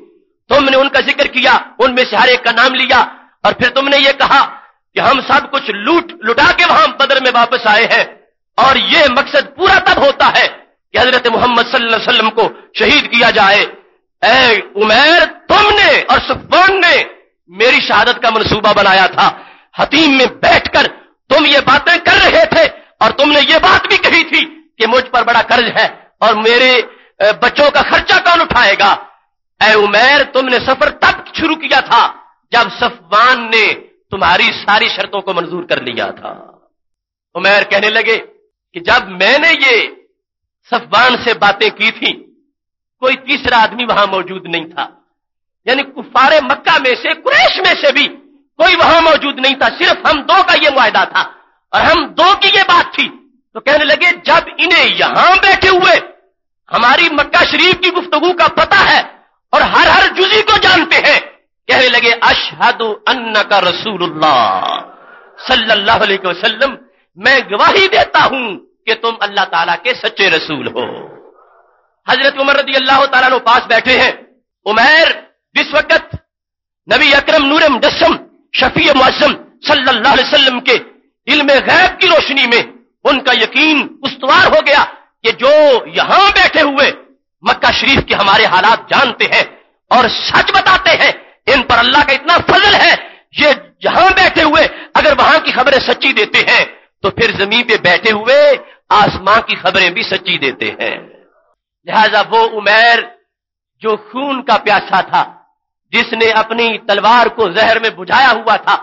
तुमने उनका ज़िक्र किया, उनमें से हर एक का नाम लिया और फिर तुमने ये कहा कि हम सब कुछ लूट, लुटा के वहाँ बदर में वापस आए हैं। और यह मकसद पूरा तब होता है कि हज़रत मोहम्मद वसल्लम को शहीद किया जाए। ए उमेर, तुमने और सफान ने मेरी शहादत का मनसूबा बनाया था। हतीम में बैठकर तुम ये बातें कर रहे थे और तुमने ये बात भी कही थी कि मुझ पर बड़ा कर्ज है और मेरे बच्चों का खर्चा कौन उठाएगा? ए उमेर, तुमने सफ़र तब शुरू किया था जब सफवान ने तुम्हारी सारी शर्तों को मंजूर कर लिया था। उमैर कहने लगे कि जब मैंने ये सफवान से बातें की थी, कोई तीसरा आदमी वहाँ मौजूद नहीं था। यानी कुफारे मक्का में से, कुरैश में से भी कोई वहाँ मौजूद नहीं था। सिर्फ़ हम दो का ये मुआदा था। और हम दो की ये बात थी। तो कहने लगे, जब इन्हें यहाँ बैठे हुए हमारी मक्का शरीफ की गुफ्तगु का पता है और हर हर जुजी को जानते हैं कहने लगे, अशहद अन्न का रसूलुल्लाह। सल्लल्लाहु अलैहि मैं गवाही देता हूँ कि तुम अल्लाह ताला के सच्चे रसूल हो। हज़रत उमर रदी अल्लाह तला पास बैठे हैं। उमैर जिस वक्त नबी अकरम, नूर मुजस्म शफी मुआजम सल्लल्लाहु अलैहि वसल्लम के इल्म गैब की रोशनी में उनका यकीन उस्तवार हो गया कि जो यहाँ बैठे हुए मक्का शरीफ के हमारे हालात जानते हैं और सच बताते हैं इन पर अल्लाह का इतना फजल है, ये जहाँ बैठे हुए अगर वहाँ की खबरें सच्ची देते हैं तो फिर ज़मीन पे बैठे हुए आसमां की खबरें भी सच्ची देते हैं। लिहाजा वो उमेर जो खून का प्यासा था, जिसने अपनी तलवार को जहर में बुझाया हुआ था,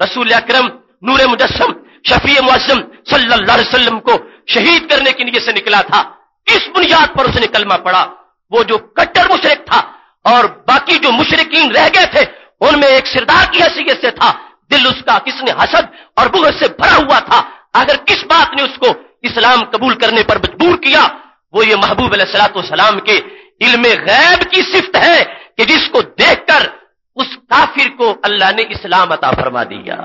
रसूल अक्रम, नूर मुजस्म शफी अलैहि वसल्लम को शहीद करने की नीयत से निकला था, इस बुनियाद पर उसने कलमा पड़ा वो जो कट्टर मुशरक था और बाकी जो मुशरकिन रह गए थे, उनमें एक सिरदार की हैसियत से था। दिल उसका किसने हसद और बुगत से भरा हुआ था? अगर किस बात ने उसको इस्लाम कबूल करने पर मजबूर किया? वो ये महबूब सलाम के इल्म गैब की सिफ्त है कि जिसको देखकर उस काफिर को अल्लाह ने इस्लाम अता फरमा दिया।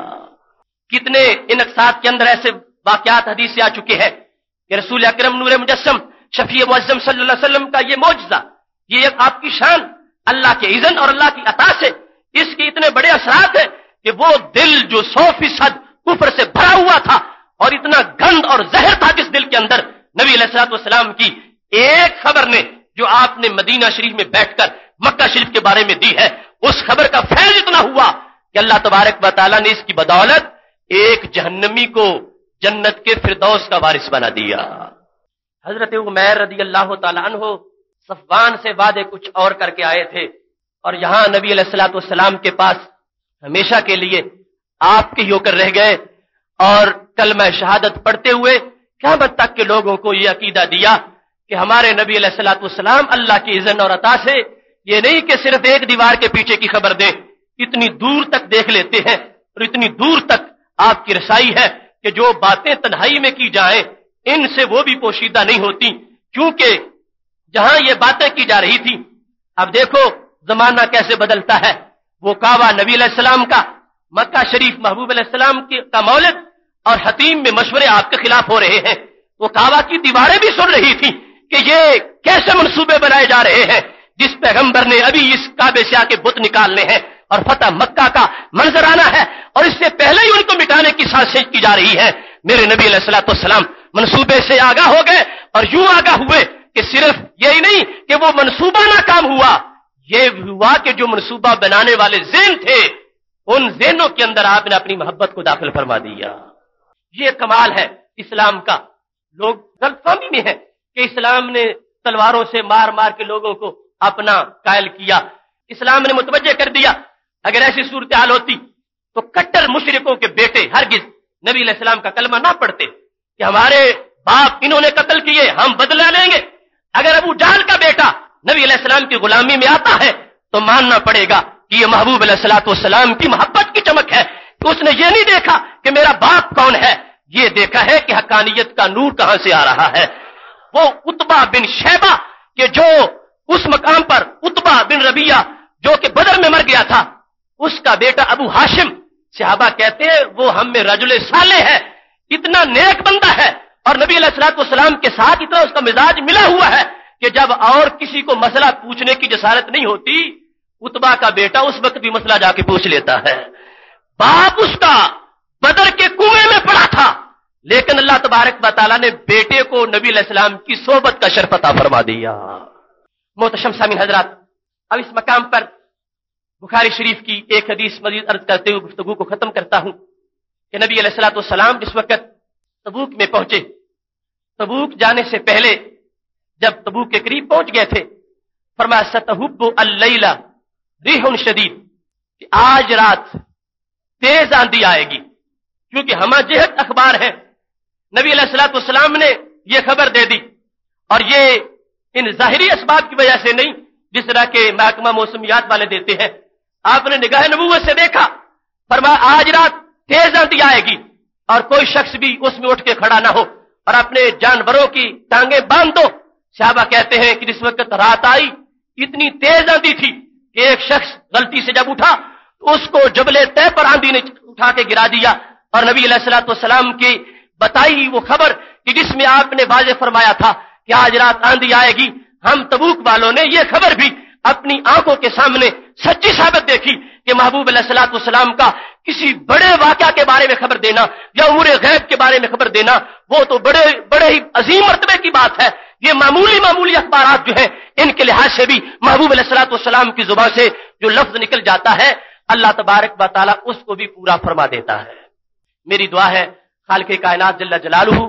कितने इन अकसात के अंदर ऐसे वाकयात हदीस से आ चुके हैं कि रसूल अक्रम नूर मुजस्म शफी मुजम सल्लल्लाहु का ये मौजा ये आपकी शान। अल्लाह के इजन और अल्लाह की अता से इसके इतने बड़े असरात हैं कि वो दिल जो सौ फ़ीसद कुफर से भरा हुआ था और इतना गंद और जहर था जिस दिल के अंदर नबी सलाम की, एक खबर ने जो आपने मदीना शरीफ में बैठकर मक्का शरीफ के बारे में दी है, उस खबर का फैज इतना हुआ कि अल्लाह तबारक वाली ने इसकी बदौलत एक जहन्नमी को जन्नत के फिरदौस का वारिस बना दिया। हज़रत उमैर रदी अल्लाह तहो सफवान से वादे कुछ और करके आए थे। और यहाँ नबी सलाम के पास हमेशा के लिए आपके होकर रह गए। और कल मैं शहादत पढ़ते हुए क्या तक के लोगों को यह अकीदा दिया कि हमारे नबी सलाम अल्लाह की इजन और अता से ये नहीं कि सिर्फ़ एक दीवार के पीछे की खबर दे। इतनी दूर तक देख लेते हैं और इतनी दूर तक आपकी रसाई है कि जो बातें तन्हाई में की जाए, इनसे वो भी पोशीदा नहीं होती, क्योंकि जहाँ ये बातें की जा रही थी, अब देखो जमाना कैसे बदलता है। वो कावा नबी सलाम का, मक्का शरीफ महबूब सलाम का मौलद और हतीम में मशवरे आपके खिलाफ हो रहे हैं। वो कावा की दीवारें भी सुन रही थी कि ये कैसे मंसूबे बनाए जा रहे हैं, जिस पैगंबर ने अभी इस काबे से आके बुत निकालने हैं और फतेह मक्का का मंजर आना है और इससे पहले ही उनको मिटाने की साजिश की जा रही है। मेरे नबी सलाम मनसूबे से आगा हो गए और यूँ आगा हुए कि सिर्फ़ यही नहीं कि वो मनसूबा नाकाम हुआ। ये हुआ कि जो मनसूबा बनाने वाले जेन थे, उन जेनों के अंदर आपने अपनी मोहब्बत को दाखिल फरमा दिया। ये कमाल है इस्लाम का। लोग गलतफहमी में है कि इस्लाम ने तलवारों से मार मार के लोगों को अपना कायल किया। इस्लाम ने मुतवजह कर दिया। अगर ऐसी सूरत हाल होती तो कट्टर मुशरकों के बेटे हरगिज नबी सलाम का कलमा ना पढ़ते कि हमारे बाप इन्होंने कत्ल किए, हम बदला लेंगे। अगर अबू जाल का बेटा नबी सलाम की गुलामी में आता है तो मानना पड़ेगा कि यह महबूब सलाम की मोहब्बत की चमक है। कि उसने ये नहीं देखा कि मेरा बाप कौन है। ये देखा है कि हकानियत का नूर कहाँ से आ रहा है। वो उतबा बिन शैबा के जो उस मकाम पर उतबा बिन रबिया जो कि बदर में मर गया था, उसका बेटा अबू हाशिम, सहाबा कहते हैं, वो हम रजुल साले है। इतना नेक बंदा है और नबी सलाम के साथ इतना उसका मिजाज मिला हुआ है कि जब और किसी को मसला पूछने की जसारत नहीं होती, उतबा का बेटा उस वक्त भी मसला जाके पूछ लेता है। बाप उसका बदर के कुएँ में पड़ा था, लेकिन अल्लाह तबारक वाली ने बेटे को नबी सलाम की सोबत का शरफता फरमा दिया। मोहतशम सामिन हजरात, अब इस मकाम पर बुखारी शरीफ की एक हदीस मजीद अर्ज़ करते हुए गुफ्तगु को खत्म करता हूँ कि नबी सलाम जिस वक्त तबूक में पहुँचे। तबूक जाने से पहले जब तबूक के करीब पहुँच गए थे फरमा सतहुब अल्ला रिहुन शदीद आज रात तेज आंधी आएगी, क्योंकि हम जेहत अखबार है। नबी सलाम ने यह खबर दे दी, और ये इन जाहिरी इसबाब की वजह से नहीं, जिस तरह के महकमा मौसमियात वाले देते हैं। आपने निगाह नबूवत से देखा फरमा आज रात तेज आंधी आएगी। और कोई शख्स भी उसमें उठ के खड़ा ना हो और अपने जानवरों की टांगे बाँध दो। शाहबा कहते हैं कि जिस वक्त रात आई, इतनी तेज आंधी थी कि एक शख्स गलती से जब उठा तो उसको जबले तय पर आंधी ने उठा के गिरा दिया। और नबी सलाम की बताई वो खबर कि जिसमें आपने वाजे फरमाया था कि आज रात आंधी आएगी, हम तबूक वालों ने यह खबर भी अपनी आँखों के सामने सच्ची साबित देखी कि महबूब सलाम का किसी बड़े वाक्य के बारे में खबर देना, या उमूर गैब के बारे में खबर देना, वो तो बड़े बड़े ही अजीम मरतबे की बात है। ये मामूली मामूली अखबार जो है, इनके लिहाज से भी महबूब सलाम की ज़ुबान से जो लफ्ज निकल जाता है, अल्लाह तबारक वाली उसको भी पूरा फरमा देता है। मेरी दुआ है खाल के कायनात जल्ला जलालू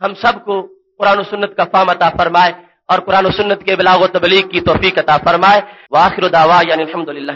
हम सबको कुरान सुन्नत का फामता फरमाए और कुरान सुन्नत के बिलाग तबलीग की तोफीक अता फरमाए। वाखिर दावा, यानी अलहमदिल्ला